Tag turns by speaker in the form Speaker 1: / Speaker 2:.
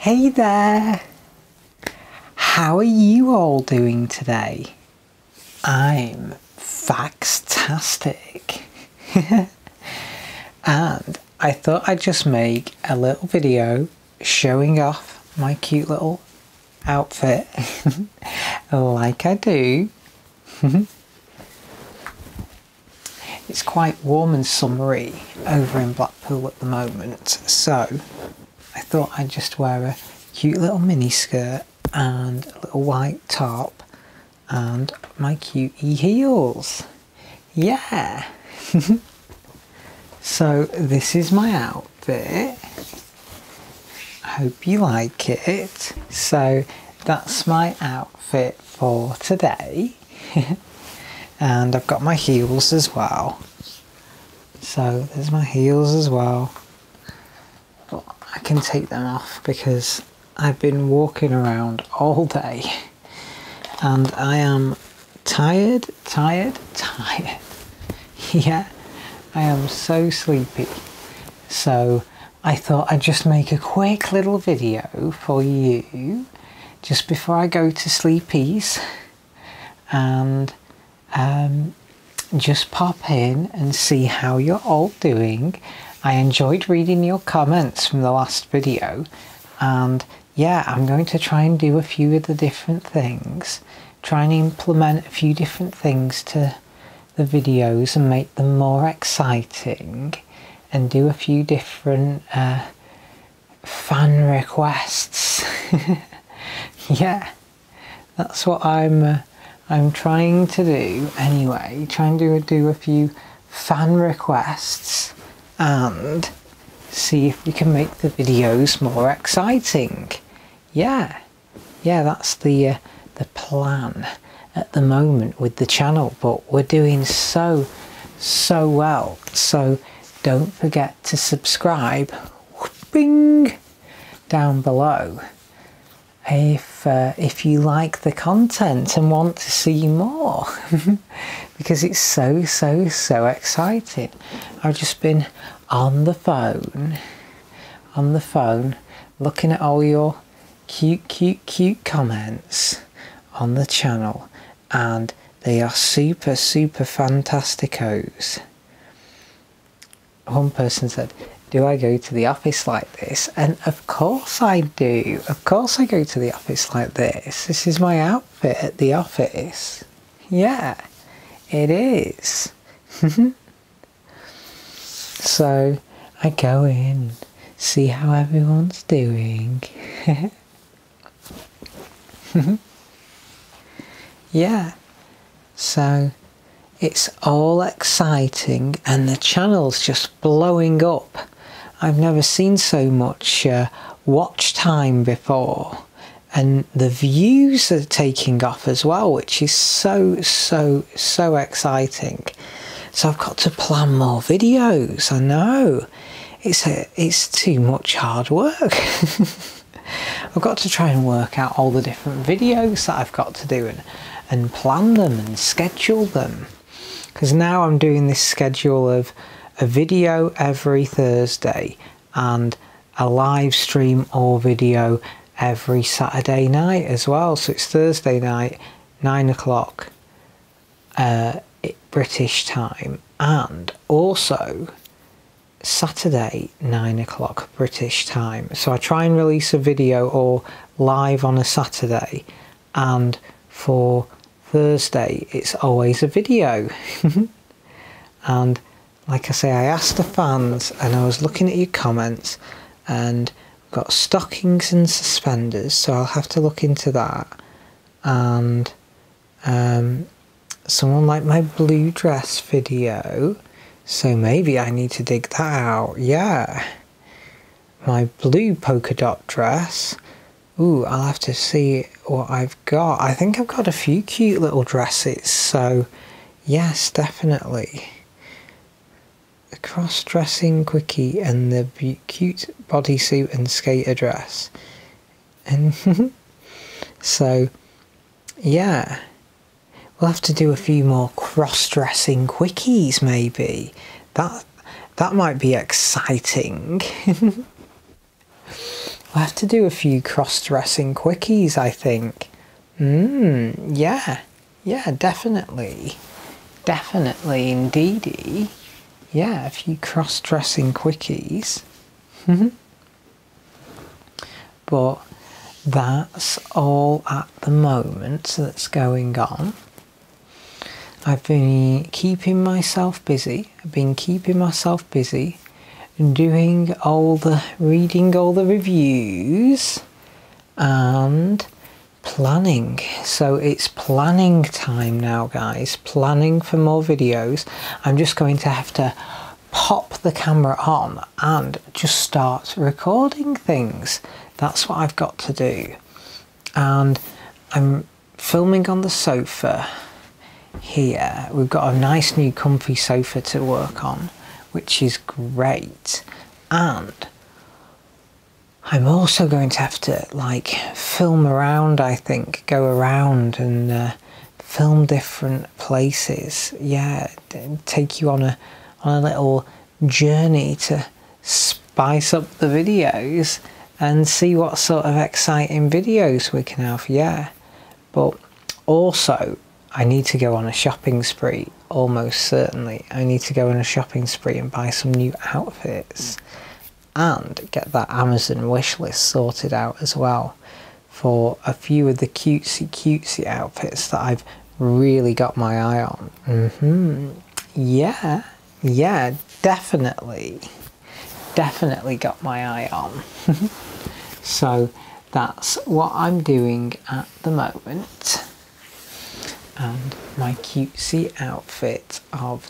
Speaker 1: Hey there! How are you all doing today? I'm faxtastic. and I thought I'd just make a little video showing off my cute little outfit like I do. it's quite warm and summery over in Blackpool at the moment, so thought I'd just wear a cute little mini skirt and a little white top and my cutie heels. Yeah! so this is my outfit. I hope you like it. So that's my outfit for today. and I've got my heels as well. So there's my heels as well. But I can take them off because I've been walking around all day and I am tired, tired, tired. yeah, I am so sleepy. So I thought I'd just make a quick little video for you just before I go to sleepies and um, just pop in and see how you're all doing. I enjoyed reading your comments from the last video and yeah, I'm going to try and do a few of the different things, try and implement a few different things to the videos and make them more exciting and do a few different uh, fan requests. yeah, that's what I'm uh, I'm trying to do anyway. Trying to do a few fan requests and see if we can make the videos more exciting. Yeah, yeah, that's the uh, the plan at the moment with the channel. But we're doing so so well. So don't forget to subscribe. Bing down below if uh, if you like the content and want to see more. Because it's so so so exciting. I've just been on the phone on the phone looking at all your cute cute cute comments on the channel and they are super super fantasticos. One person said do I go to the office like this? And of course I do. Of course I go to the office like this. This is my outfit at the office. Yeah, it is. so I go in, see how everyone's doing. yeah, so it's all exciting and the channel's just blowing up I've never seen so much uh, watch time before. And the views are taking off as well, which is so, so, so exciting. So I've got to plan more videos. I know. It's, a, it's too much hard work. I've got to try and work out all the different videos that I've got to do and, and plan them and schedule them. Because now I'm doing this schedule of a video every Thursday and a live stream or video every Saturday night as well. So it's Thursday night, nine o'clock uh, British time, and also Saturday, nine o'clock British time. So I try and release a video or live on a Saturday, and for Thursday, it's always a video. and like I say, I asked the fans and I was looking at your comments and got stockings and suspenders, so I'll have to look into that. And um, someone liked my blue dress video, so maybe I need to dig that out. Yeah, my blue polka dot dress. Ooh, I'll have to see what I've got. I think I've got a few cute little dresses, so yes, definitely cross-dressing quickie and the cute bodysuit and skater dress. And so, yeah, we'll have to do a few more cross-dressing quickies maybe. That that might be exciting. we'll have to do a few cross-dressing quickies, I think. Mmm, yeah, yeah, definitely. Definitely, indeedy. Yeah, a few cross-dressing quickies. Mm-hmm. but that's all at the moment that's going on. I've been keeping myself busy. I've been keeping myself busy doing all the reading all the reviews and planning. So it's planning time now, guys. Planning for more videos. I'm just going to have to pop the camera on and just start recording things. That's what I've got to do. And I'm filming on the sofa here. We've got a nice new comfy sofa to work on, which is great. And I'm also going to have to like film around, I think, go around and uh, film different places. Yeah, take you on a on a little journey to spice up the videos and see what sort of exciting videos we can have. Yeah, but also I need to go on a shopping spree. Almost certainly, I need to go on a shopping spree and buy some new outfits and get that Amazon wish list sorted out as well for a few of the cutesy cutesy outfits that I've really got my eye on. Mm-hmm. Yeah, yeah, definitely. Definitely got my eye on. so that's what I'm doing at the moment. And my cutesy outfit of